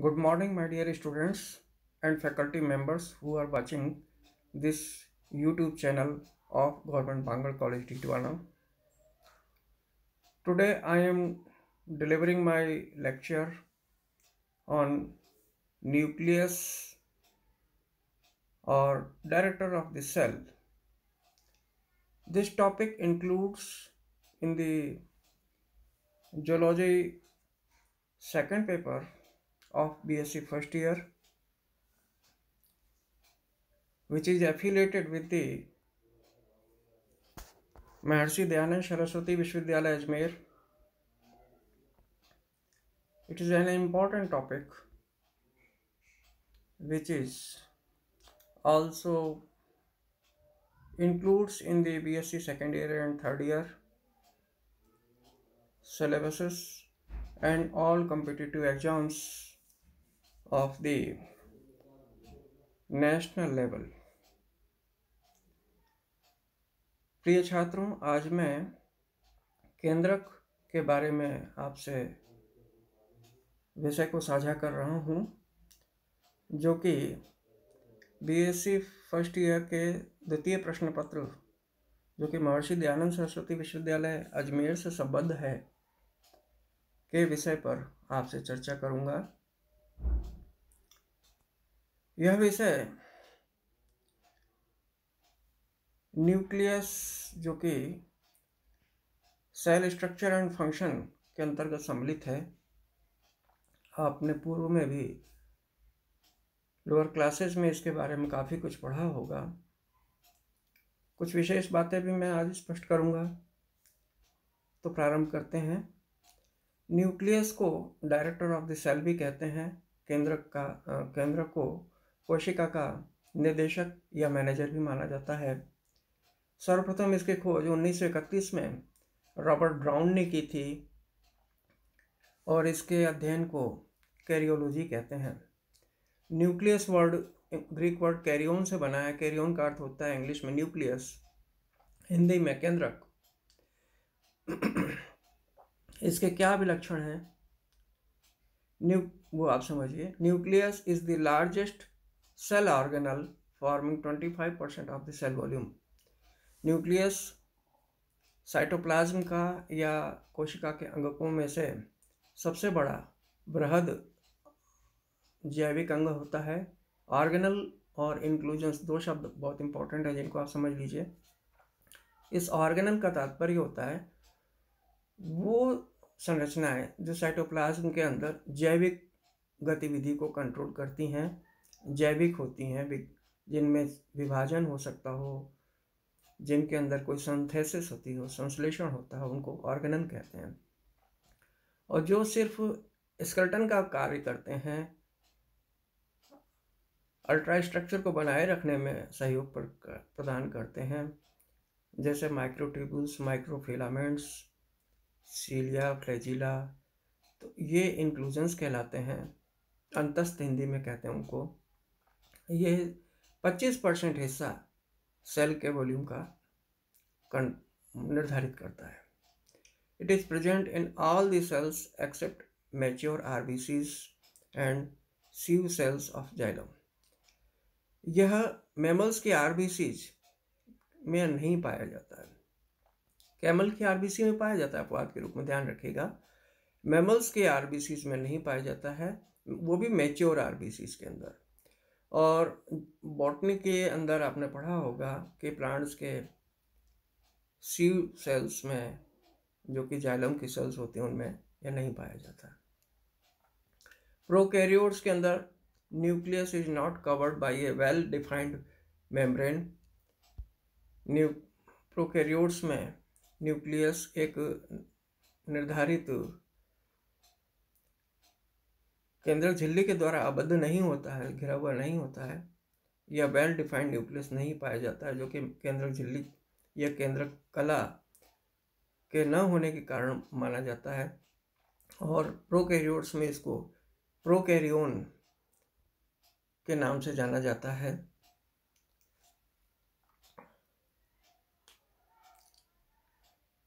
Good morning, my dear students and faculty members who are watching this YouTube channel of Government Bangalore College Titwana. Today I am delivering my lecture on nucleus or director of the cell. This topic includes in the zoology second paper of BSc first year which is affiliated with the Maharshi Dayanand Saraswati Vishwavidyalaya Ajmer. It is an important topic which is also includes in the BSc second year and third year syllabuses and all competitive exams of the national level. प्रिय छात्रों, आज मैं केंद्रक के बारे में आपसे विषय को साझा कर रहा हूँ, जो कि बीएससी फ़र्स्ट ईयर के द्वितीय प्रश्न पत्र जो कि महर्षि दयानंद सरस्वती विश्वविद्यालय अजमेर से संबद्ध है, के विषय पर आपसे चर्चा करूँगा यह विषय न्यूक्लियस जो कि सेल स्ट्रक्चर एंड फ़ंक्शन के अंतर्गत सम्मिलित है, आपने पूर्व में भी लोअर क्लासेस में इसके बारे में काफ़ी कुछ पढ़ा होगा। कुछ विशेष बातें भी मैं आज स्पष्ट करूँगा। तो प्रारंभ करते हैं। न्यूक्लियस को डायरेक्टर ऑफ़ द सेल भी कहते हैं। केंद्र का केंद्र को कोशिका का निर्देशक या मैनेजर भी माना जाता है। सर्वप्रथम इसकी खोज उन्नीस सौ इकतीस में रॉबर्ट ब्राउन ने की थी और इसके अध्ययन को कैरियोलॉजी कहते हैं। Nucleus word, Greek word karyon से बना है। कैरियोन का अर्थ होता है इंग्लिश में न्यूक्लियस, हिंदी में केंद्रक। इसके क्या विलक्षण हैं? न्यू, वो आप समझिए। Nucleus is the largest cell organelle forming 25 percent of the cell volume nucleus cytoplasm का या कोशिका के अंगकों में से सबसे बड़ा बृहद जैविक अंग होता है। ऑर्गेनल और इंक्लूजन्स दो शब्द बहुत इंपॉर्टेंट है जिनको आप समझ लीजिए। इस ऑर्गेनल का तात्पर्य होता है, वो संरचनाएँ जो साइटोप्लाज्म के अंदर जैविक गतिविधि को कंट्रोल करती हैं जैविक होती हैं जिनमें विभाजन हो सकता हो, जिनके अंदर कोई संथेसिस होती हो, संश्लेषण होता है, उनको ऑर्गेनल कहते हैं। और जो सिर्फ़ स्कल्टन का कार्य करते हैं अल्ट्रा स्ट्रक्चर को बनाए रखने में सहयोग प्रदान करते हैं, जैसे माइक्रोट्यूबुल्स माइक्रोफिलामेंट्स सीलिया फ्लेजिला तो ये इंक्लूजन्स कहलाते हैं, अंतस्थ हिंदी में कहते हैं उनको। ये 25 परसेंट हिस्सा सेल के वॉल्यूम का निर्धारित करता है। It is present in all the cells except mature sieves and sieve cells of xylem यह मेमल्स के आर बी सीज में नहीं पाया जाता है। कैमल के आर बी सी में पाया जाता है अपवाद के रूप में ध्यान रखिएगा। मेमल्स के आर बी सीज में नहीं पाया जाता है, वो भी मेच्योर सीज के अंदर। और बॉटनी के अंदर आपने पढ़ा होगा कि प्लांट्स के सीव सेल्स में, जो कि जाइलम की सेल्स होती हैं उनमें यह नहीं पाया जाता। प्रोकैरियोट्स के अंदर nucleus is not covered by a well defined membrane. New, prokaryotes में न्यूक्लियस एक निर्धारित केंद्रक झिल्ली के द्वारा आबद्ध नहीं होता है, घिरा हुआ नहीं होता है, या वेल डिफाइंड न्यूक्लियस नहीं पाया जाता है, जो कि केंद्रक झिल्ली या केंद्रक कला के न होने के कारण माना जाता है। और प्रोकैरियोट्स में इसको प्रोकैरियोन के नाम से जाना जाता है।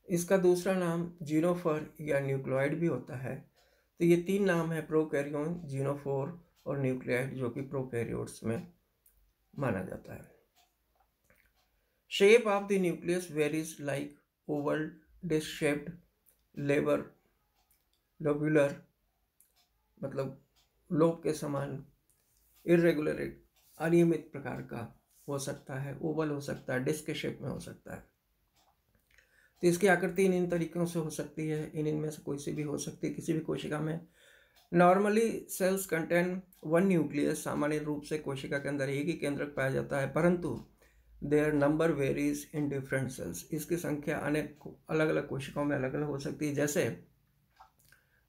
इसका दूसरा नाम जीनोफर या न्यूक्लोइड भी होता है। तो ये तीन नाम है प्रोकैरियोन, जीनोफोर और न्यूक्लियाइड जो कि प्रोकैरियोट्स में माना जाता है। Shape of the nucleus varies like oval disc shaped lobar lobular मतलब लोब के समान इरेगुलर अनियमित प्रकार का हो सकता है ओवल हो सकता है डिस्क के शेप में हो सकता है। तो इसकी आकृति इन इन तरीकों से हो सकती है, इन इनमें से कोई सी भी हो सकती है, किसी भी कोशिका में। Normally cells contain one nucleus सामान्य रूप से कोशिका के अंदर एक ही केंद्रक पाया जाता है, परंतु their number varies in different cells इसकी संख्या अनेक अलग अलग कोशिकाओं में अलग अलग हो सकती है। जैसे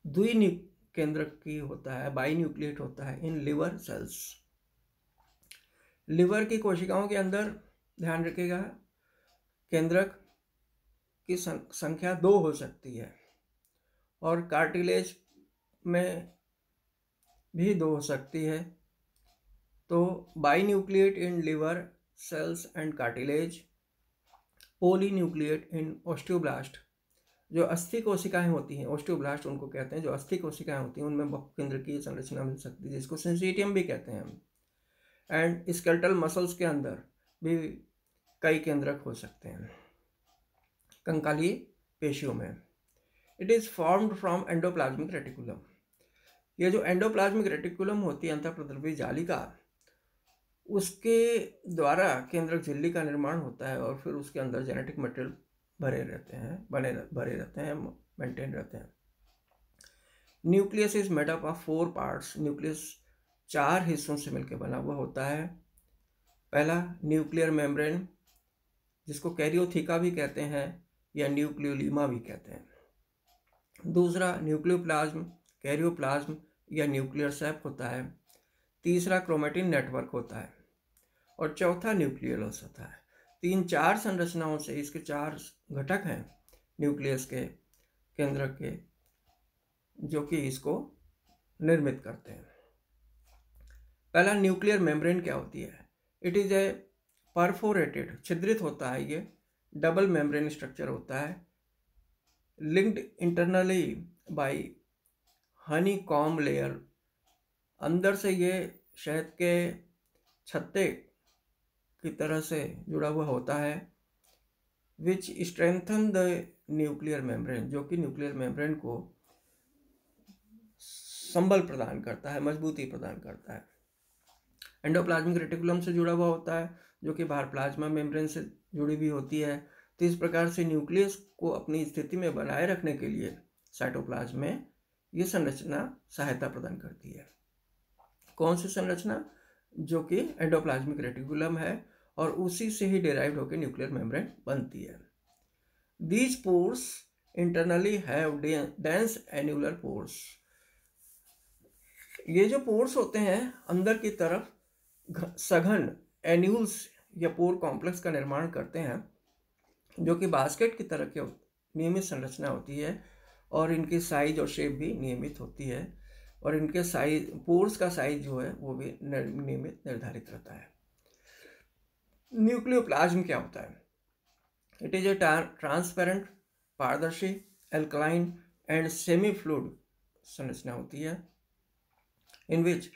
द्वि केंद्र की होता है बाई न्यूक्लिएट होता है इन लिवर सेल्स लिवर की कोशिकाओं के अंदर, ध्यान रखिएगा, केंद्रक की संख्या दो हो सकती है। और कार्टिलेज में भी दो हो सकती है। तो binucleate in liver cells and cartilage polynucleate in osteoblast जो अस्थि कोशिकाएँ होती हैं ऑस्टियोब्लास्ट उनको कहते हैं, जो अस्थि कोशिकाएँ होती हैं, उनमें केंद्र की संरचना मिल सकती है, जिसको सेंसिटियम भी कहते हैं हम। एंड स्केल्टल मसल्स के अंदर भी कई केंद्रक हो सकते हैं। कंकाली पेशियों में। It is formed from endoplasmic reticulum ये जो एंडोप्लाज्मिक रेटिकुलम होती है अंतः जालिका उसके द्वारा केंद्रक झिल्ली का निर्माण होता है और फिर उसके अंदर जेनेटिक मटेरियल भरे रहते हैं, बने भरे रहते हैं मेंटेन रहते हैं। Nucleus is made up of four parts nucleus चार हिस्सों से मिलकर बना हुआ होता है। पहला न्यूक्लियर मेम्ब्रेन जिसको कैरियोथिका भी कहते हैं। या न्यूक्लियोलीमा भी कहते हैं। दूसरा, न्यूक्लियोप्लाज्म, कैरियोप्लाज्म या न्यूक्लियर सेप होता है। तीसरा, क्रोमेटिन नेटवर्क होता है। और चौथा न्यूक्लियस होता है। तीन, चार संरचनाओं से इसके चार घटक हैं, न्यूक्लियस के, केंद्र के, जो कि इसको निर्मित करते हैं। पहला, न्यूक्लियर मेम्ब्रेन क्या होती है? इट इज़ ए परफोरेटेड छिद्रित होता है ये। डबल मेम्ब्रेन स्ट्रक्चर होता है। Linked internally by honeycomb layer. अंदर से ये शहद के छत्ते की तरह से जुड़ा हुआ होता है which strengthen the nuclear membrane जो कि न्यूक्लियर मेम्ब्रेन को संबल प्रदान करता है, मजबूती प्रदान करता है। एंडोप्लाज्मिक रेटिकुलम से जुड़ा हुआ होता है। जो कि बाहर प्लाज्मा मेम्ब्रेन से जुड़ी हुई होती है तो इस प्रकार से न्यूक्लियस को अपनी स्थिति में बनाए रखने के लिए साइटोप्लाज्म में ये संरचना सहायता प्रदान करती है। कौन सी संरचना? जो कि एंडोप्लाज्मिक रेटिकुलम है और उसी से ही डिराइव होकर न्यूक्लियर मेम्ब्रेन बनती है। These pores internally have dense annular pores ये जो पोर्स होते हैं, अंदर की तरफ़ सघन एन्यूल्स या पोर कॉम्प्लेक्स का निर्माण करते हैं, जो कि बास्केट की तरह की नियमित संरचना होती है और इनकी साइज़ और शेप भी नियमित होती है और इनके साइज़, पोर्स का साइज़ जो है, वो भी नियमित निर्धारित रहता है। न्यूक्लियोप्लाज्म क्या होता है? इट इज़ ए ट्रांसपेरेंट पारदर्शी एल्कलाइन एंड सेमी फ्लूड संरचना होती है in which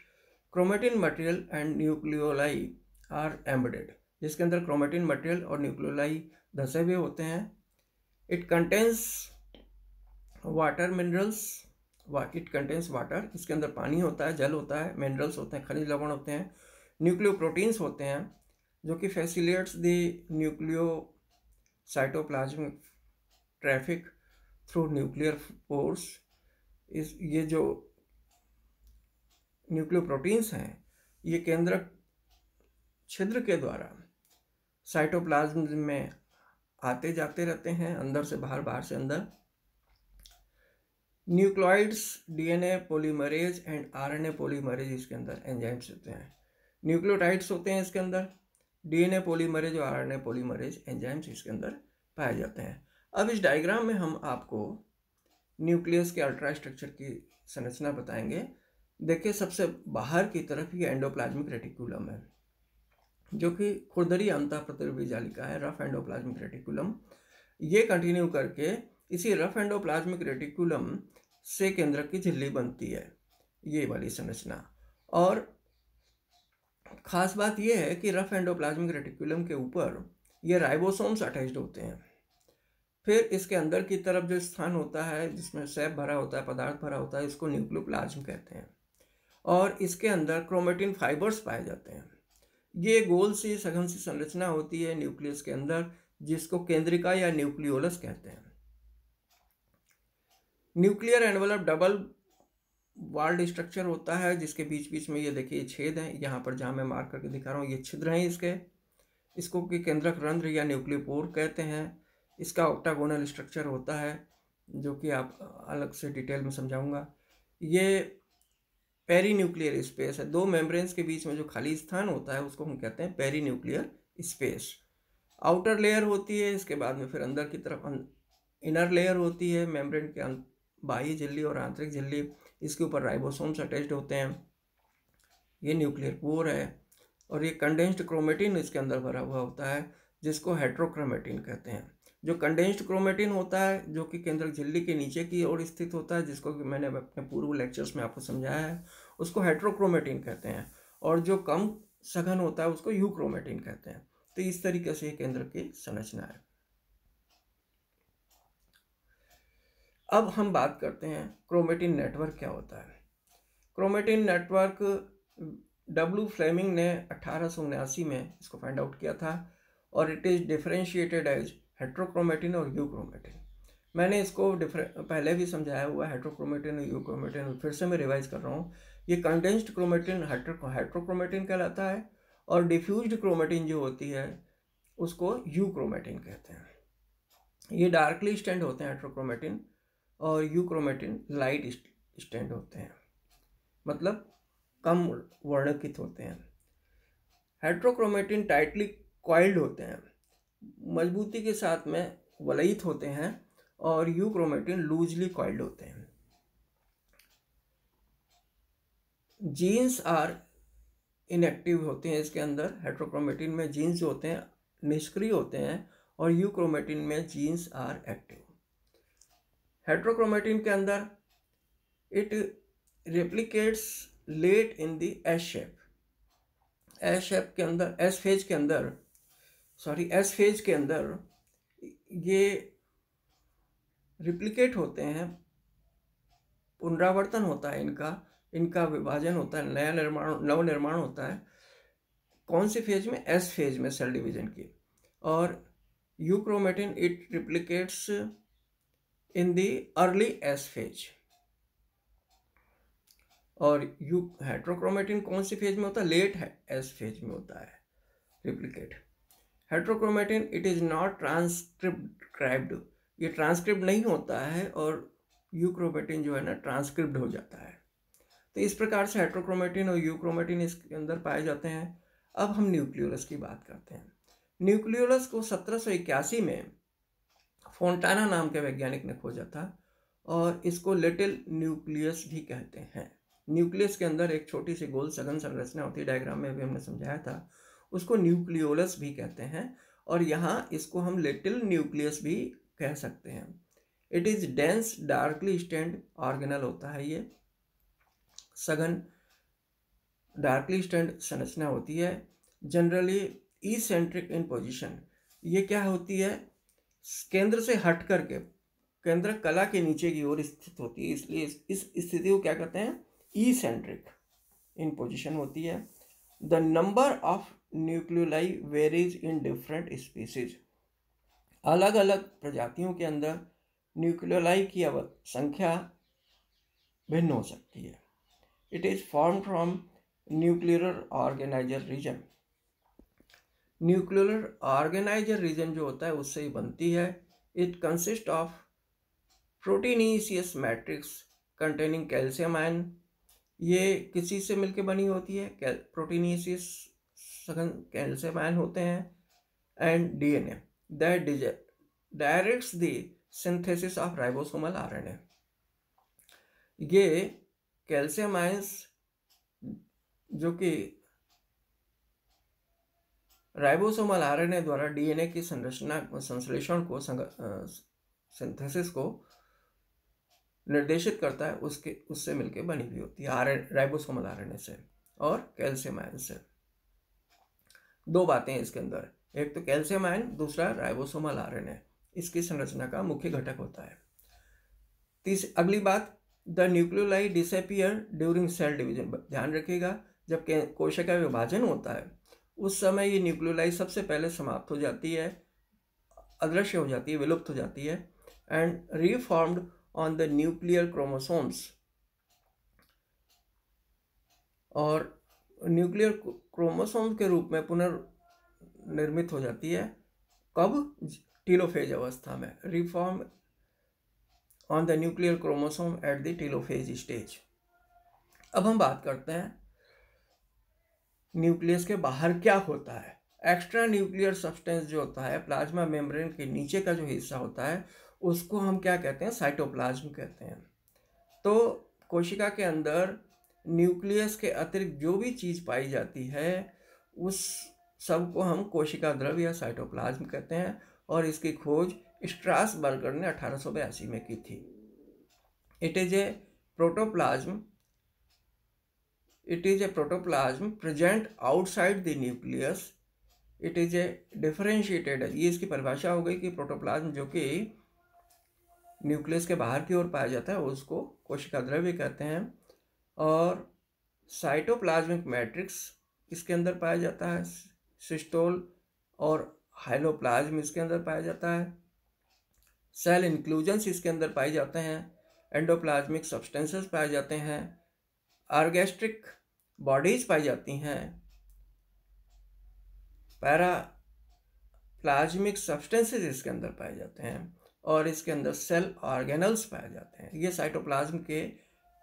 chromatin material and nucleoli are embedded जिसके अंदर क्रोमेटिन मटेरियल और न्यूक्लियोलाई धसे हुए होते हैं। It contains water minerals it contains water इसके अंदर पानी होता है, जल होता है मिनरल्स होते हैं, खनिज लवण होते हैं न्यूक्लियो प्रोटीन्स होते हैं, जो कि facilitates the nucleocytoplasmic traffic through nuclear pores इस, ये जो न्यूक्लियो प्रोटीन्स हैं, ये केंद्र छिद्र के द्वारा साइटोप्लाज्म में आते जाते रहते हैं, अंदर से बाहर बाहर से अंदर। Nucleoids DNA polymerase and RNA polymerase इसके अंदर एंजाइम्स होते हैं। न्यूक्लियोटाइड्स होते हैं इसके अंदर। डीएनए पॉलीमरेज और आरएनए पॉलीमरेज एंजाइम्स इसके अंदर पाए जाते हैं। अब इस डायग्राम में हम आपको न्यूक्लियस के अल्ट्रा स्ट्रक्चर की संरचना बताएँगे। देखिए, सबसे बाहर की तरफ़ ये एंडोप्लाज्मिक रेटिकुलम है। जो कि खुरदरी अंता प्रतिरवी जालिका है, रफ एंडोप्लाज्मिक रेटिकुलम। ये कंटिन्यू करके इसी रफ एंडोप्लाज्मिक रेटिकुलम से केंद्रक की झिल्ली बनती है, ये वाली संरचना। और खास बात यह है कि रफ एंडोप्लाज्मिक रेटिकुलम के ऊपर ये राइबोसोम्स अटैच्ड होते हैं। फिर इसके अंदर की तरफ़ जो स्थान होता है, जिसमें सैप भरा होता है, पदार्थ भरा होता है, इसको न्यूक्लियोप्लाज्म कहते हैं। और इसके अंदर क्रोमेटिन फाइबर्स पाए जाते हैं। ये गोल सी, सघन सी संरचना होती है न्यूक्लियस के अंदर, जिसको केंद्रिका या न्यूक्लियोलस कहते हैं। Nuclear envelope double walled structure होता है, जिसके बीच बीच में ये देखिए छेद हैं। यहाँ पर जहाँ मैं मार्क करके दिखा रहा हूँ, ये छिद्र हैं इसके। इसको कि केंद्रक रंध्र या न्यूक्लियोपोर कहते हैं। इसका ऑक्टागोनल स्ट्रक्चर होता है, जो कि आप अलग से डिटेल में समझाऊँगा। ये पेरी न्यूक्लियर स्पेस है। दो मेम्ब्रेन्स के बीच में जो खाली स्थान होता है, उसको हम कहते हैं perinuclear space. Outer layer होती है, इसके बाद में फिर अंदर की तरफ़ इनर लेयर होती है, मेम्ब्रेन के बाह्य झिल्ली और आंतरिक झिल्ली, इसके ऊपर राइबोसोम्स अटैच्ड होते हैं। ये न्यूक्लियर पोर है और ये कंडेंस्ड क्रोमेटिन इसके अंदर भरा हुआ होता है, जिसको हेट्रोक्रोमेटिन कहते हैं। जो कंडेंस्ड क्रोमेटिन होता है, जो कि केंद्रक झिल्ली के नीचे की ओर स्थित होता है, जिसको कि मैंने अपने पूर्व लेक्चर्स में आपको समझाया है, उसको हेट्रोक्रोमेटिन कहते हैं और जो कम सघन होता है, उसको यूक्रोमेटिन कहते हैं। तो इस तरीके से केंद्र की संरचना है। अब हम बात करते हैं क्रोमेटिन नेटवर्क क्या होता है। क्रोमेटिन नेटवर्क डब्लू फ्लेमिंग ने अठारह में इसको फाइंड आउट किया था और it is differentiated as heterochromatin और यूक्रोमेटिन मैंने इसको पहले भी समझाया हुआ हेट्रोक्रोमेटिन और यूक्रोमेटिन फिर से मैं रिवाइज कर रहा हूँ। ये कंडेंस्ड क्रोमेटिन हेट्रोक्रोमेटिन कहलाता है और डिफ्यूज क्रोमेटिन जो होती है, उसको यूक्रोमेटिन कहते हैं। ये डार्कली स्टैंड होते हैं हेट्रोक्रोमेटिन और यूक्रोमेटिन लाइट स्टैंड होते हैं। मतलब कम वर्णकित होते हैं। हेट्रोक्रोमेटिन टाइटली क्वाइल्ड होते हैं। मजबूती के साथ में वलयित होते हैं और यूक्रोमेटिन लूजली क्वाइल्ड होते हैं। जीन्स आर इनएक्टिव होते हैं इसके अंदर। हेट्रोक्रोमेटिन में जीन्स होते हैं निष्क्रिय होते हैं और यूक्रोमेटिन में जीन्स आर एक्टिव हेट्रोक्रोमेटिन के अंदर it replicates late in the S shape S shape के अंदर एस फ़ेज़ के अंदर सॉरी एस फ़ेज़ के अंदर ये रिप्लिकेट होते हैं, पुनरावर्तन होता है इनका इनका विभाजन होता है, नया निर्माण, नव निर्माण होता है। कौन सी फ़ेज़ में? एस फ़ेज़ में सेल डिवीज़न की। और euchromatin it replicates in the early S phase और यू हेट्रोक्रोमेटिन कौन सी फ़ेज़ में होता है? लेट है एस फ़ेज़ में होता है। Replicate heterochromatin it is not transcribed ये ट्रांसक्रिप्ट नहीं होता है और यूक्रोमेटिन जो है ना ट्रांसक्रिप्ट हो जाता है। तो इस प्रकार से हेट्रोक्रोमेटिन और यूक्रोमेटिन इसके अंदर पाए जाते हैं। अब हम न्यूक्लियोलस की बात करते हैं। न्यूक्लियोलस को सत्रह सौ इक्यासी में फोन्टाना नाम के वैज्ञानिक ने खोजा था और इसको लिटिल न्यूक्लियस भी कहते हैं। न्यूक्लियस के अंदर एक छोटी सी गोल सघन संरचना होती है, डायग्राम में भी हमने समझाया था। उसको न्यूक्लियोलस भी कहते हैं और यहाँ इसको हम लिटिल न्यूक्लियस भी कह सकते हैं। It is dense darkly stained organelle होता है ये। सघन डार्कली स्टैंड संरचना होती है। Generally eccentric in position ये क्या होती है? केंद्र से हट करके, केंद्र कला के नीचे की ओर स्थित होती है, इसलिए इस स्थिति को क्या कहते हैं? ई सेंट्रिक इन पोजिशन होती है। The number of nucleoli varies in different species अलग अलग प्रजातियों के अंदर न्यूक्लियोलाई की संख्या भिन्न हो सकती है। It is form from nuclear organiser region nuclear organiser region जो होता है, उससे ही बनती है। It consist of proteinaceous matrix containing calcium ion ये किसी से मिलकर बनी होती है? प्रोटीनीसियस सघन कैल्शियम आयन होते हैं and DNA. That directs the synthesis of ribosomal RNA ये कैल्शियम आयंस जो कि राइबोसोमल आरएनए द्वारा डीएनए की संरचना, संश्लेषण को सिंथेसिस को निर्देशित करता है, उसके उससे मिलकर बनी हुई होती है आर राइबोसोमल आरएनए से और कैल्शियम आयन से। दो बातें इसके अंदर। एक तो कैल्शियम आयन, दूसरा राइबोसोमल आर इसकी संरचना का मुख्य घटक होता है। तीस, अगली बात, the nucleoli disappear during cell division. ध्यान रखिएगा, जब कोशिका विभाजन होता है, उस समय ये न्यूक्लियोलाई सबसे पहले समाप्त हो जाती है, अदृश्य हो जाती है, विलुप्त हो जाती है and reformed on the nuclear chromosomes और न्यूक्लियर क्रोमोसोम के रूप में पुनर्निर्मित हो जाती है। कब? टीलोफेज अवस्था में। Reform on the nuclear chromosome at the telophase stage अब हम बात करते हैं, न्यूक्लियस के बाहर क्या होता है। एक्स्ट्रा न्यूक्लियर सब्सटेंस जो होता है, प्लाज्मा मेम्ब्रेन के नीचे का जो हिस्सा होता है, उसको हम क्या कहते हैं? साइटोप्लाज्म कहते हैं। तो कोशिका के अंदर न्यूक्लियस के अतिरिक्त जो भी चीज़ पाई जाती है, उस सबको हम कोशिका द्रव्य या साइटोप्लाज्म कहते हैं और इसकी खोज स्ट्रासबर्गर ने अठारह सौ बयासी में की थी। It is a protoplasm it is a protoplasm present outside the nucleus it is a differentiated ये इसकी परिभाषा हो गई कि प्रोटोप्लाज्म जो कि न्यूक्लियस के बाहर की ओर पाया जाता है, उसको कोशिका द्रव्य कहते हैं। और साइटोप्लाज्मिक मैट्रिक्स इसके अंदर पाया जाता है सिस्टोल और हाइलोप्लाज्म इसके अंदर पाया जाता है। सेल इंक्लूजन्स इसके अंदर पाए जाते हैं एंडोप्लाज्मिक सब्सटेंसेस पाए जाते हैं आर्गेस्ट्रिक बॉडीज पाई जाती हैं पैरा प्लाज्मिक सब्सटेंसेस इसके अंदर पाए जाते हैं और इसके अंदर सेल ऑर्गेनल्स पाए जाते हैं। ये साइटोप्लाज्म के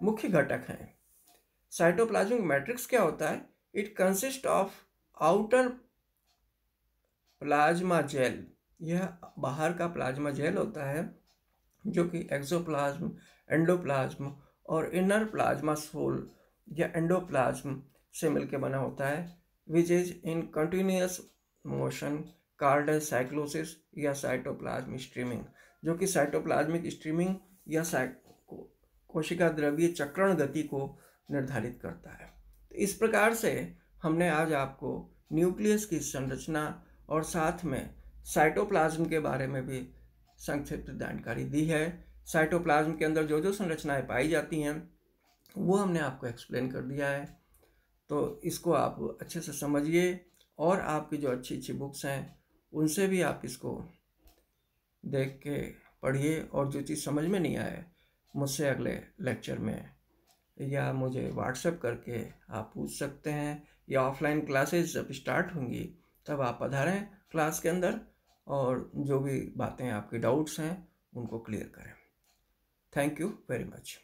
मुख्य घटक हैं। साइटोप्लाज्मिक मैट्रिक्स क्या होता है? It consist of outer plasma gel यह बाहर का प्लाज्मा जेल होता है, जो कि एक्सोप्लाज्म एंडोप्लाज्म और इनर प्लाज्मा सोल या एंडोप्लाज्म से मिलकर बना होता है which is in continuous motion called cyclosis या साइटोप्लाज्म स्ट्रीमिंग जो कि साइटोप्लाज्मिक स्ट्रीमिंग या कोशिका द्रव्य चक्रण गति को निर्धारित करता है। तो इस प्रकार से हमने आज आपको न्यूक्लियस की संरचना और साथ में साइटोप्लाज्म के बारे में भी संक्षिप्त जानकारी दी है। साइटोप्लाज्म के अंदर जो जो संरचनाएँ पाई जाती हैं, वो हमने आपको एक्सप्लेन कर दिया है। तो इसको आप अच्छे से समझिए और आपकी जो अच्छी अच्छी बुक्स हैं, उनसे भी आप इसको देख के पढ़िए और जो चीज़ समझ में नहीं आए, मुझसे अगले लेक्चर में या मुझे व्हाट्सएप करके आप पूछ सकते हैं, या ऑफलाइन क्लासेस जब स्टार्ट होंगी, तब आप पधारें क्लास के अंदर और जो भी बातें आपके डाउट्स हैं, उनको क्लियर करें। Thank you very much